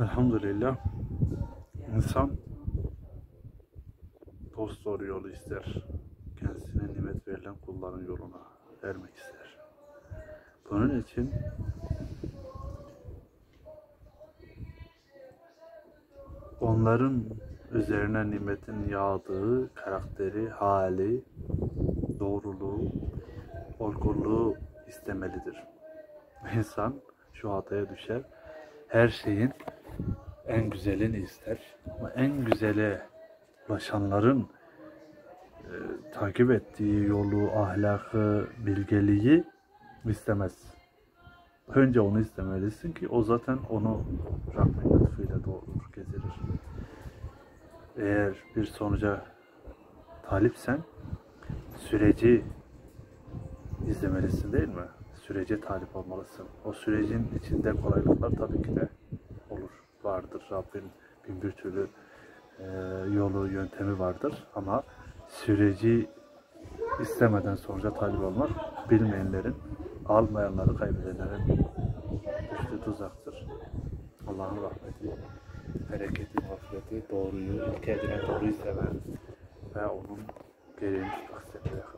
Elhamdülillah insan dost doğru yolu ister. Kendisine nimet verilen kulların yoluna ermek ister. Bunun için onların üzerine nimetin yağdığı karakteri, hali, doğruluğu, olgunluğu istemelidir. İnsan şu hataya düşer. Her şeyin en güzelini ister. Ama en güzele ulaşanların e, takip ettiği yolu, ahlakı, bilgeliği istemez. Önce onu istemelisin ki o zaten onu Rabbin lütfuyla doğurur, getirir. Eğer bir sonuca talipsen süreci izlemelisin değil mi? Sürece talip olmalısın. O sürecin içinde kolaylıklar tabii ki de vardır. Rabbin bin bir türlü e, yolu, yöntemi vardır. Ama süreci istemeden sonuca talip olmak bilmeyenlerin, almayanları kaybedenlerin düştüğü tuzaktır. Allah'ın rahmeti, bereketi, mağfireti, doğruyu, ilke edinen doğruyu seven ve onun gereğini tutmak yakındır.